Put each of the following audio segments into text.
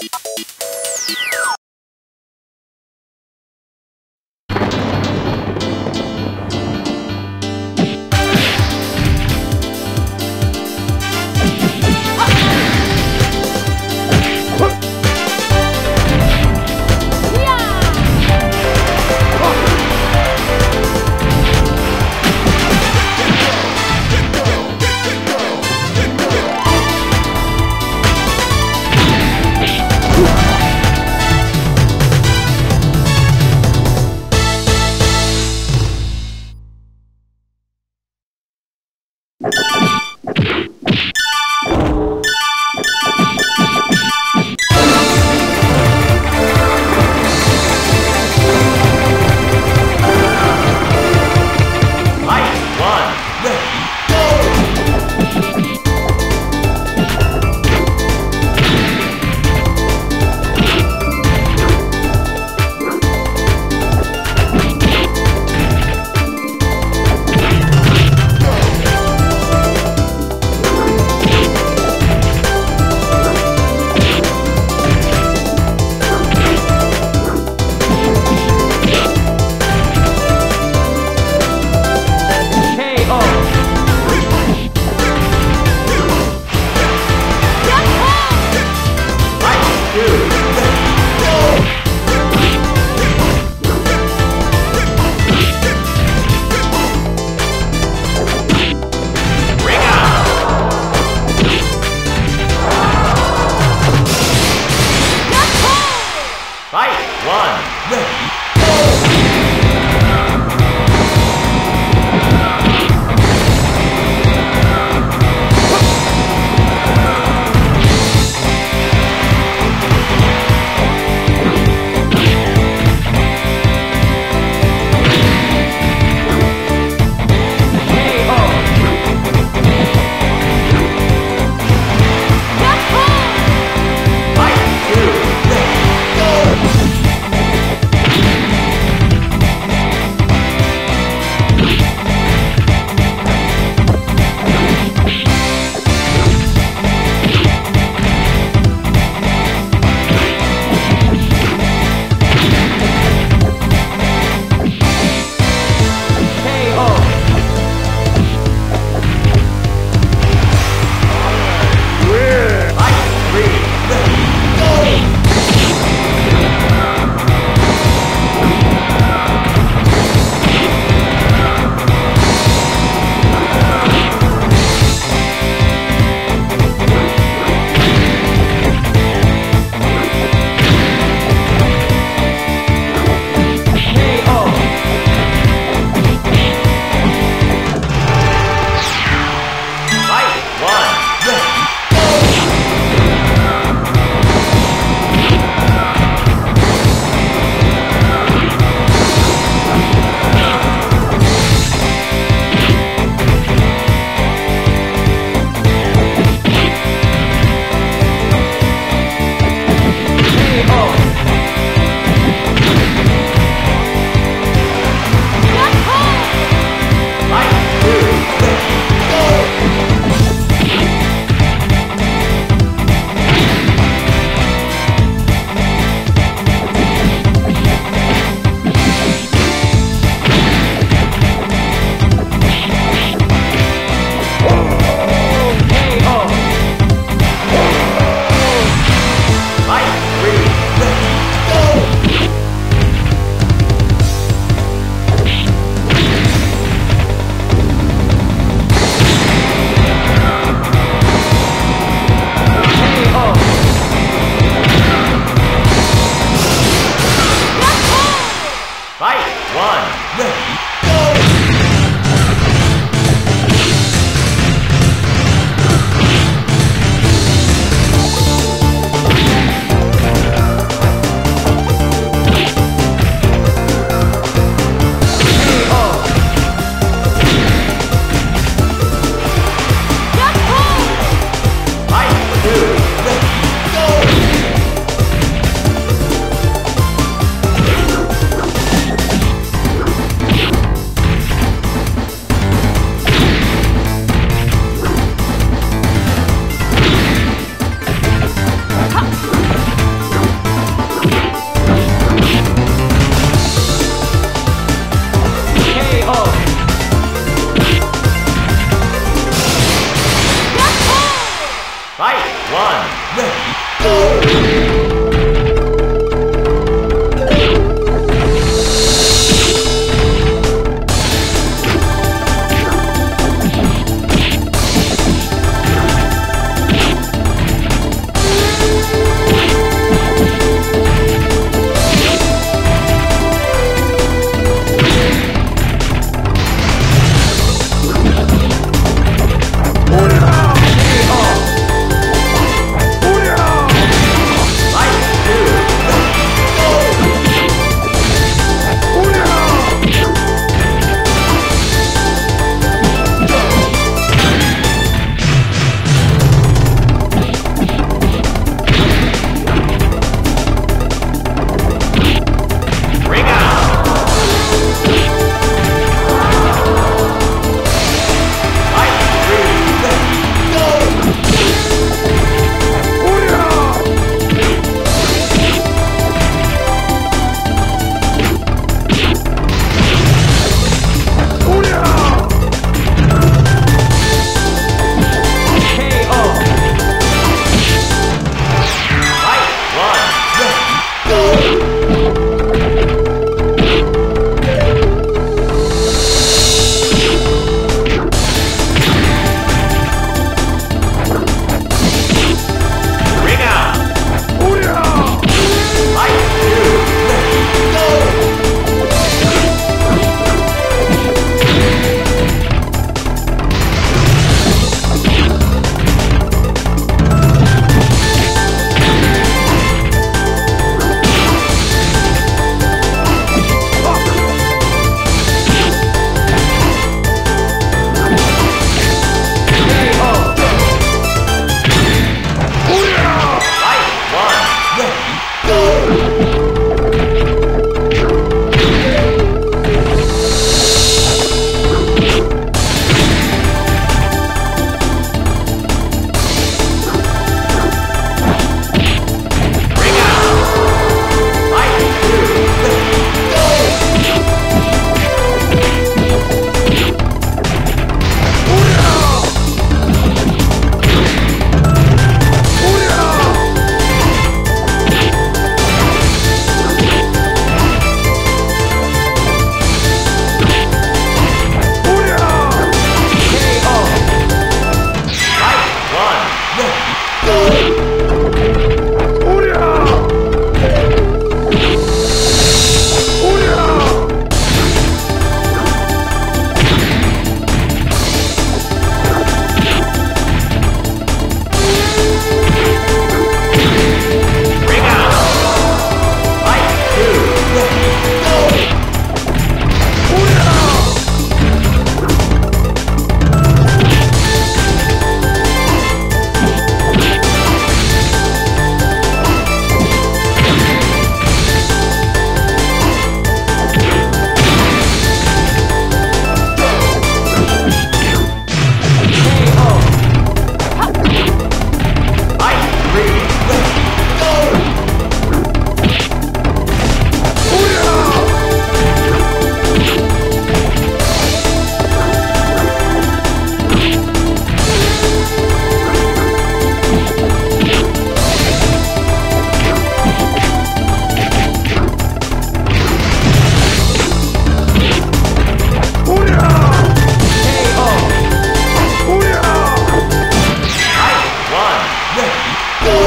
Fight two.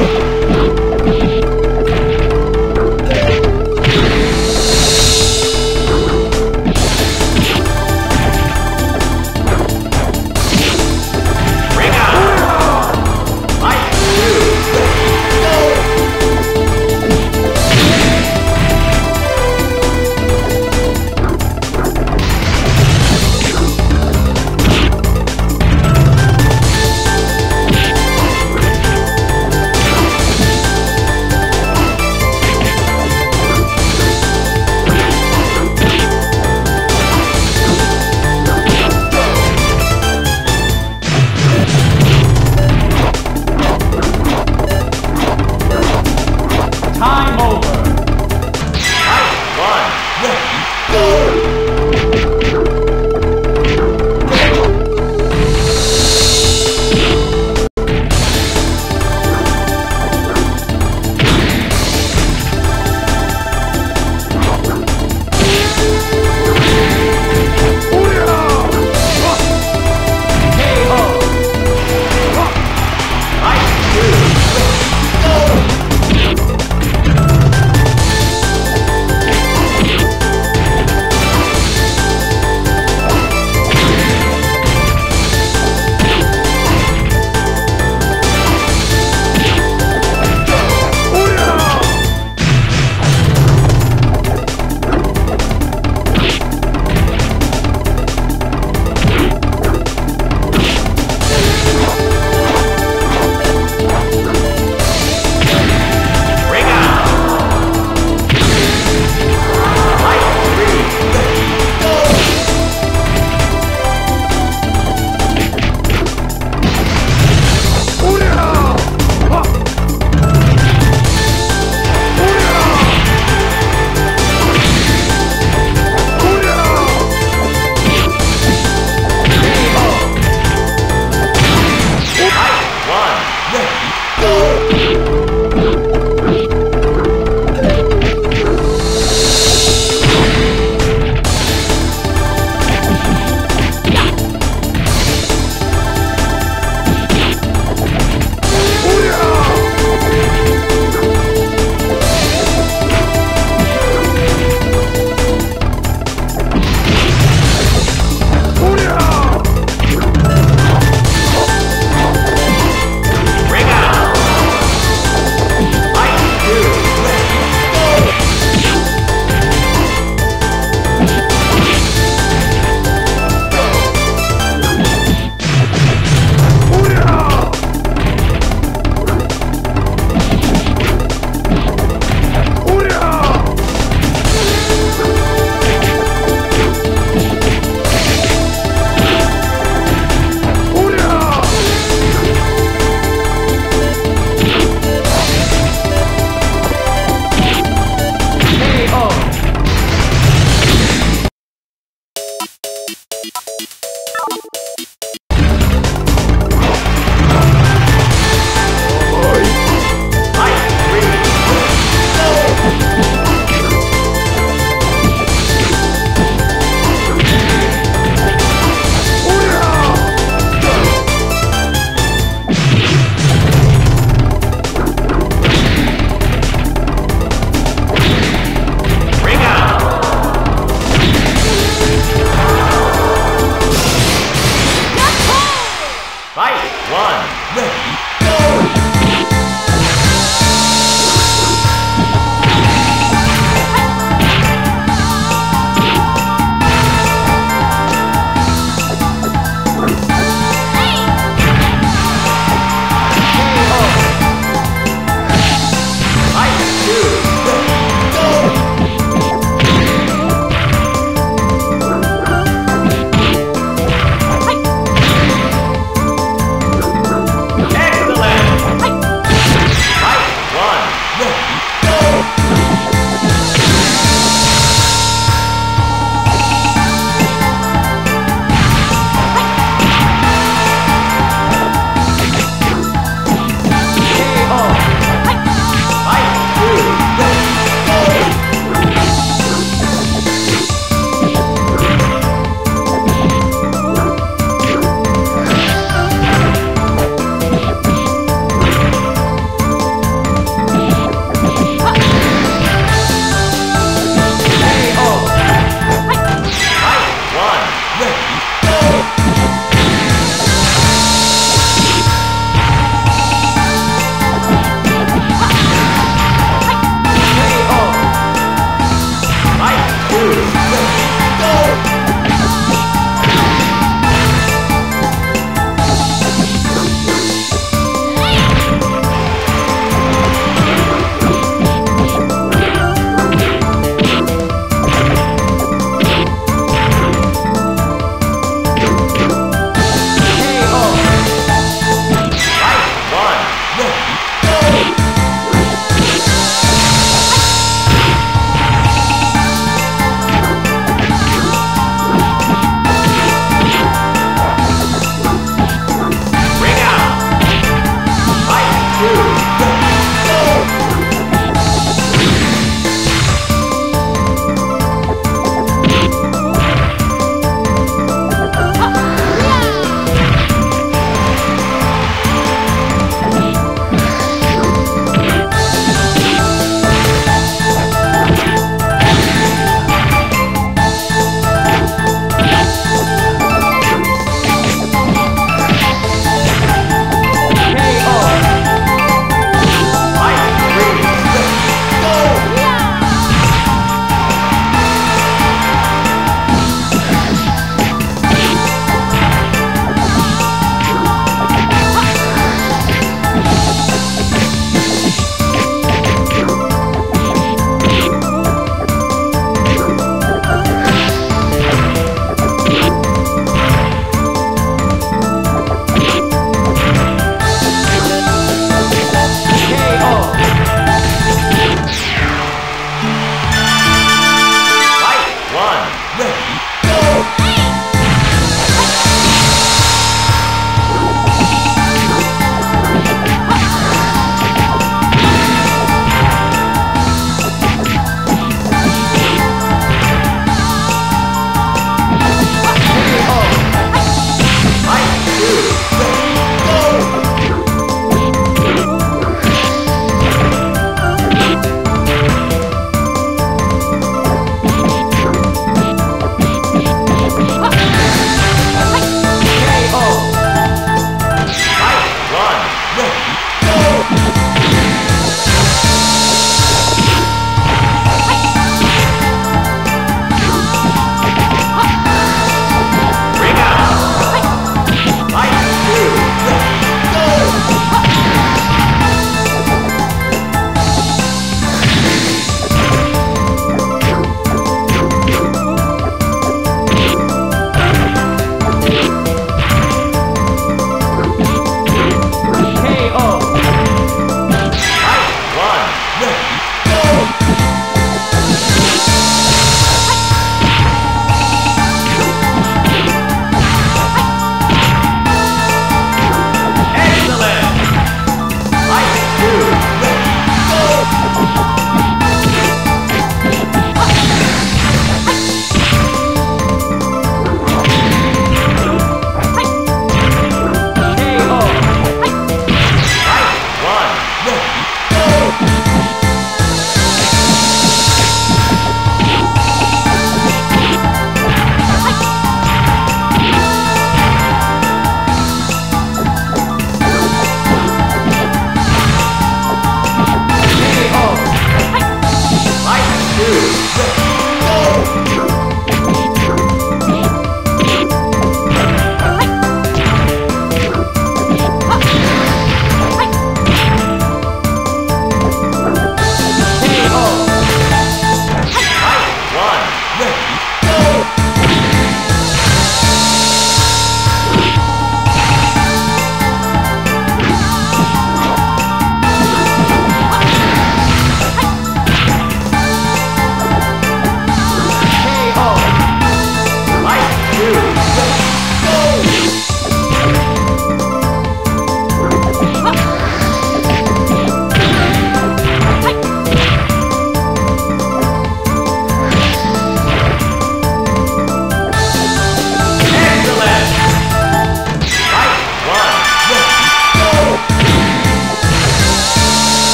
you Oh!